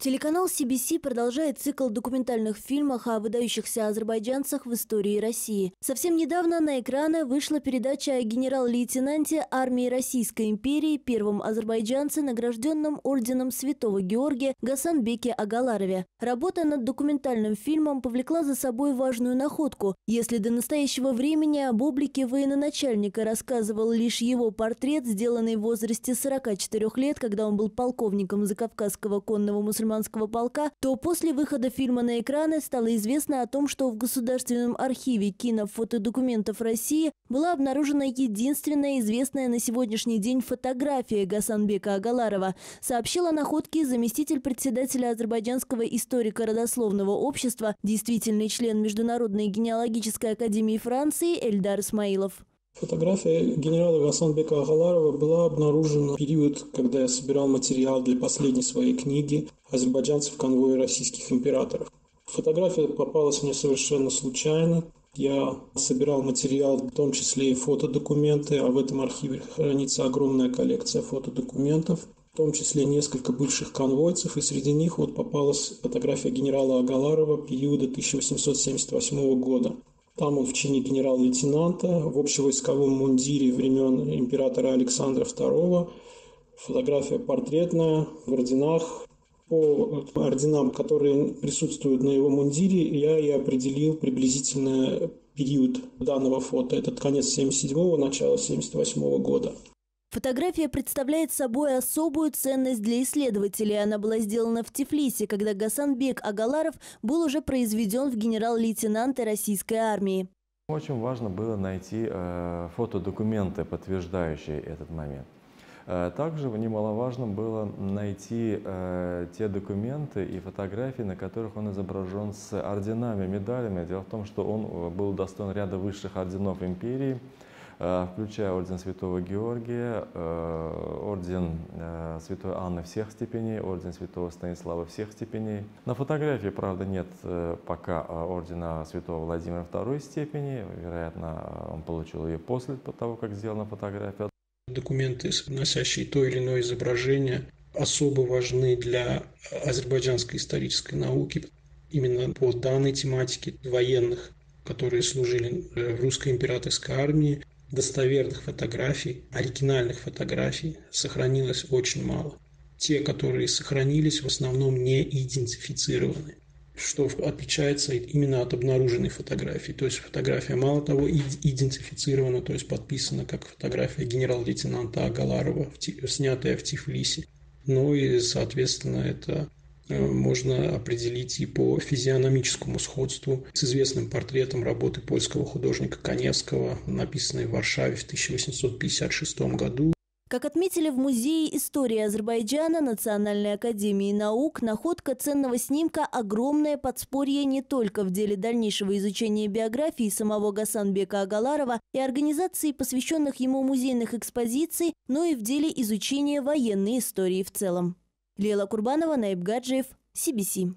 Телеканал CBC продолжает цикл документальных фильмов о выдающихся азербайджанцах в истории России. Совсем недавно на экраны вышла передача о генерал-лейтенанте армии Российской империи, первом азербайджанце, награжденном орденом Святого Георгия Гасанбеке Агаларове. Работа над документальным фильмом повлекла за собой важную находку. Если до настоящего времени об облике военачальника рассказывал лишь его портрет, сделанный в возрасте 44 лет, когда он был полковником Закавказского конного мусульманского мусульманского полка, то после выхода фильма на экраны стало известно о том, что в Государственном архиве кинофотодокументов России была обнаружена единственная известная на сегодняшний день фотография Гасанбека Агаларова. Сообщил о находке заместитель председателя Азербайджанского историко-родословного общества, действительный член Международной генеалогической академии Франции Эльдар Исмаилов. Фотография генерала Гасанбека Агаларова была обнаружена в период, когда я собирал материал для последней своей книги «Азербайджанцы в конвое российских императоров». Фотография попалась мне совершенно случайно. Я собирал материал, в том числе и фотодокументы, а в этом архиве хранится огромная коллекция фотодокументов, в том числе несколько бывших конвойцев, и среди них вот попалась фотография генерала Агаларова периода 1878 года. Там он в чине генерал-лейтенанта в общевойсковом мундире времен императора Александра II. Фотография портретная в орденах. По орденам, которые присутствуют на его мундире, я и определил приблизительно период данного фото. Это конец 77-го, начало 78 -го года. Фотография представляет собой особую ценность для исследователей. Она была сделана в Тифлисе, когда Гасанбек Агаларов был уже произведен в генерал-лейтенанты российской армии. Очень важно было найти э, фотодокументы, подтверждающие этот момент. Э, также немаловажно было найти э, те документы и фотографии, на которых он изображен с орденами, медалями. Дело в том, что он э, был достоин ряда высших орденов империи, включая орден Святого Георгия, э, орден э, Святой Анны всех степеней, орден Святого Станислава всех степеней. На фотографии, правда, нет пока ордена Святого Владимира второй степени. Вероятно, он получил ее после того, как сделана фотография. Документы, носящие то или иное изображение, особо важны для азербайджанской исторической науки именно по данной тематике военных, которые служили в русской императорской армии, достоверных фотографий, оригинальных фотографий сохранилось очень мало. Те, которые сохранились, в основном не идентифицированы что отличается именно от обнаруженной фотографии. То есть фотография мало того идентифицирована, то есть подписана как фотография генерал-лейтенанта Агаларова, снятая в Тифлисе. Ну и, соответственно, это можно определить и по физиономическому сходству с известным портретом работы польского художника Коневского, написанной в Варшаве в 1856 году. Как отметили в Музее истории Азербайджана Национальной академии наук, находка ценного снимка – огромное подспорье не только в деле дальнейшего изучения биографии самого Гасанбека Агаларова и организации посвященных ему музейных экспозиций, но и в деле изучения военной истории в целом. Лела Курбанова, Наиб Гаджиев, CBC.